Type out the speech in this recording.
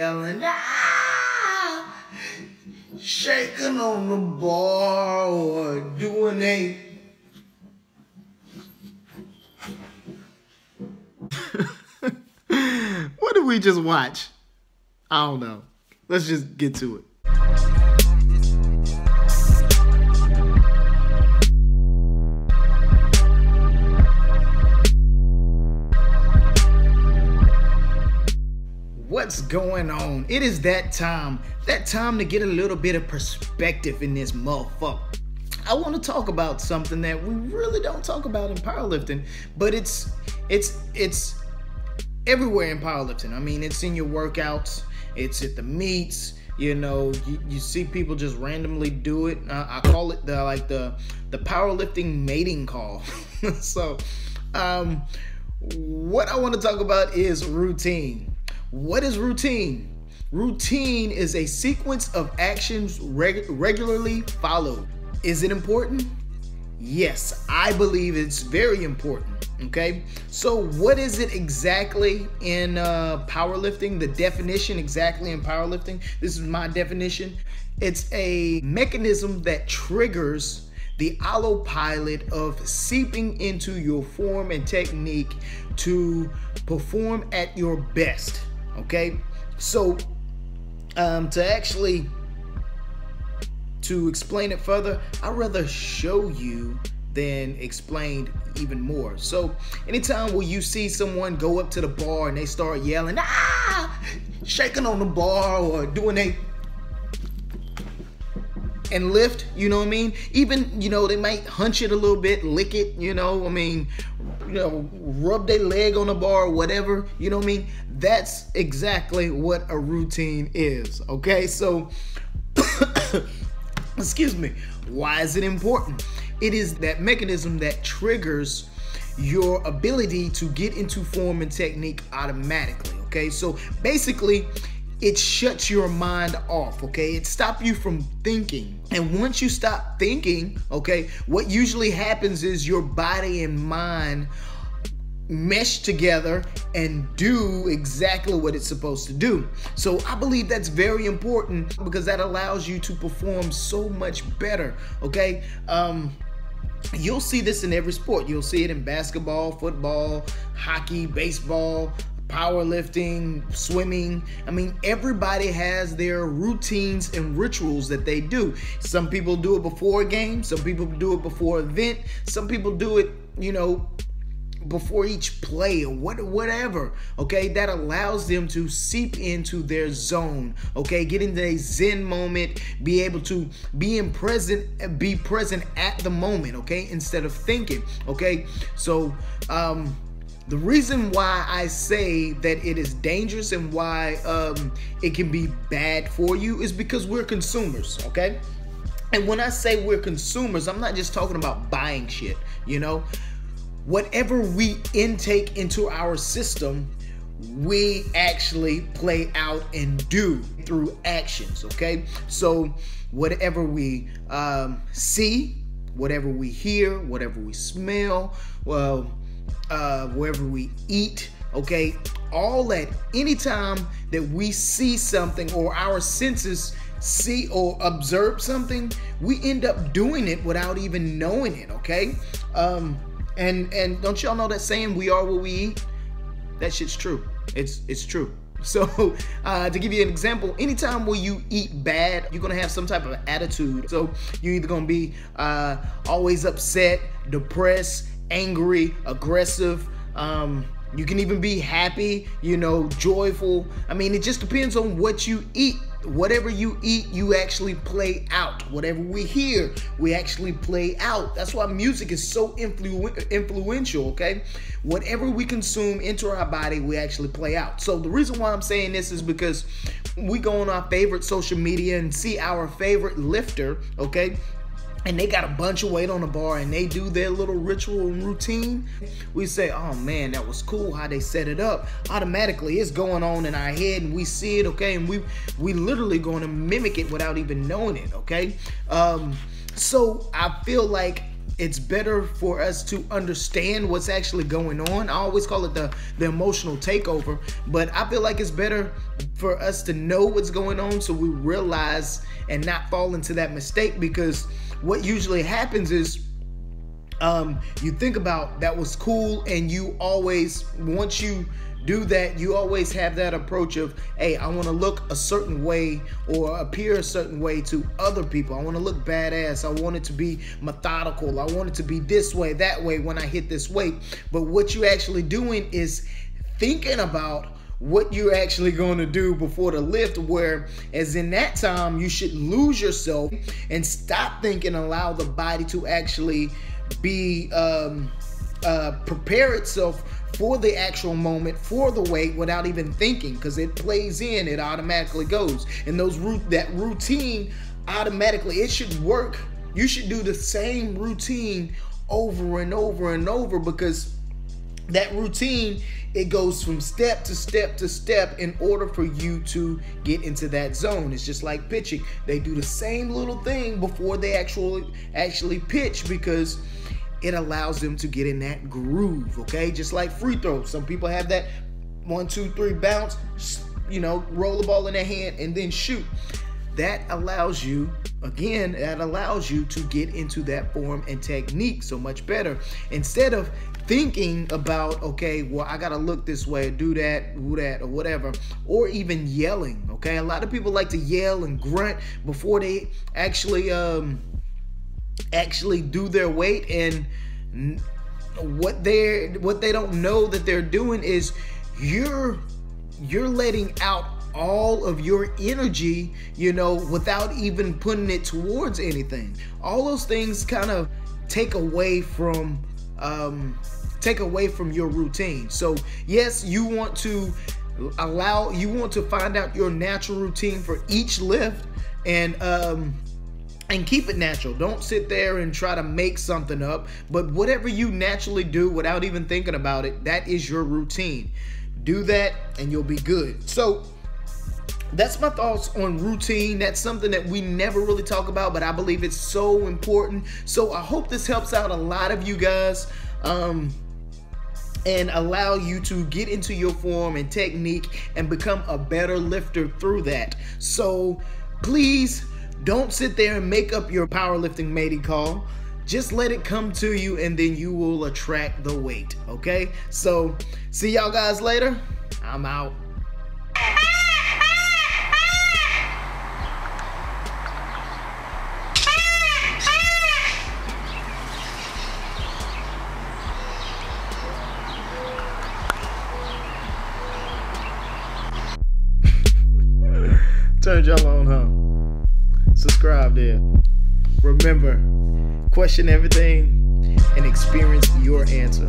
yelling, ah, shaking on the bar or doing a. what did we just watch? I don't know. Let's just get to it. What's going on? It is that time. That time to get a little bit of perspective in this motherfucker. I want to talk about something that we really don't talk about in powerlifting, but it's it's it's everywhere in powerlifting. I mean, it's in your workouts, it's at the meets. You know, you, you see people just randomly do it. Uh, I call it the like the the powerlifting mating call. so, um, what I want to talk about is routine. What is routine? Routine is a sequence of actions reg- regularly followed. Is it important? Yes, I believe it's very important. Okay, so what is it exactly in uh, powerlifting? The definition exactly in powerlifting. This is my definition. It's a mechanism that triggers the autopilot of seeping into your form and technique to perform at your best. Okay, so um, to actually to explain it further, I'd rather show you than explained even more. So anytime where you see someone go up to the bar and they start yelling, ah, shaking on the bar or doing a and lift, you know what I mean? Even, you know, they might hunch it a little bit, lick it, you know, I mean, you know, rub their leg on the bar, whatever, you know what I mean? That's exactly what a routine is, okay? So, excuse me, why is it important? It is that mechanism that triggers your ability to get into form and technique automatically, okay? So basically, it shuts your mind off, okay? It stops you from thinking. And once you stop thinking, okay, what usually happens is your body and mind mesh together and do exactly what it's supposed to do. So I believe that's very important because that allows you to perform so much better, okay? Um You'll see this in every sport. You'll see it in basketball, football, hockey, baseball, powerlifting, swimming. I mean, everybody has their routines and rituals that they do. Some people do it before a game, some people do it before an event, some people do it, you know, before each play or what whatever okay that allows them to seep into their zone okay get into a zen moment be able to be in present be present at the moment okay instead of thinking okay so um the reason why I say that it is dangerous and why um, it can be bad for you is because we're consumers, okay? And when I say we're consumers, I'm not just talking about buying shit, you know? Whatever we intake into our system, we actually play out and do through actions, okay? So, whatever we um, see, whatever we hear, whatever we smell, well, uh, wherever we eat, okay? All that, anytime that we see something or our senses see or observe something, we end up doing it without even knowing it, okay? Um, and and don't y'all know that saying, we are what we eat? That shit's true. It's it's true. So, uh, to give you an example, anytime where you eat bad, you're gonna have some type of attitude. So, you're either gonna be uh, always upset, depressed, angry, aggressive. Um, you can even be happy, you know, joyful. I mean, it just depends on what you eat. Whatever you eat, you actually play out. Whatever we hear, we actually play out. That's why music is so influ- influential, okay? Whatever we consume into our body, we actually play out. So, the reason why I'm saying this is because we go on our favorite social media and see our favorite lifter, okay? And they got a bunch of weight on the bar and they do their little ritual and routine, we say, oh man, that was cool how they set it up. Automatically, it's going on in our head and we see it, okay, and we we literally going to mimic it without even knowing it, okay. Um, so I feel like it's better for us to understand what's actually going on. I always call it the the emotional takeover, but I feel like it's better for us to know what's going on so we realize and not fall into that mistake because what usually happens is um, you think about that was cool and you always once you do that, you always have that approach of, hey, I want to look a certain way or appear a certain way to other people. I want to look badass. I want it to be methodical. I want it to be this way, that way when I hit this weight. But what you're actually doing is thinking about what you're actually going to do before the lift where as in that time you should lose yourself and stop thinking allow the body to actually be um, uh, prepare itself for the actual moment, for the weight, without even thinking, because it plays in, it automatically goes. And those root that routine automatically it should work. You should do the same routine over and over and over because that routine it goes from step to step to step in order for you to get into that zone it's just like pitching they do the same little thing before they actually actually pitch because it allows them to get in that groove, okay? Just like free throws. Some people have that one, two, three bounce, you know, roll the ball in their hand and then shoot. That allows you, again, that allows you to get into that form and technique so much better. Instead of thinking about, okay, well, I gotta look this way, do that, do that, or whatever, or even yelling, okay? A lot of people like to yell and grunt before they actually, um, actually do their weight and what they're what they don't know that they're doing is you're you're letting out all of your energy, you know, without even putting it towards anything. All those things kind of take away from um take away from your routine. So, yes, you want to allow you want to find out your natural routine for each lift and um and keep it natural. Don't sit there and try to make something up. But whatever you naturally do without even thinking about it, that is your routine. Do that and you'll be good. So, that's my thoughts on routine. That's something that we never really talk about, but I believe it's so important. So, I hope this helps out a lot of you guys. Um, and allow you to get into your form and technique and become a better lifter through that. So please don't sit there and make up your powerlifting mating call. Just let it come to you and then you will attract the weight, okay? So, see y'all guys later. I'm out. Subscribe there. Remember, question everything and experience your answer.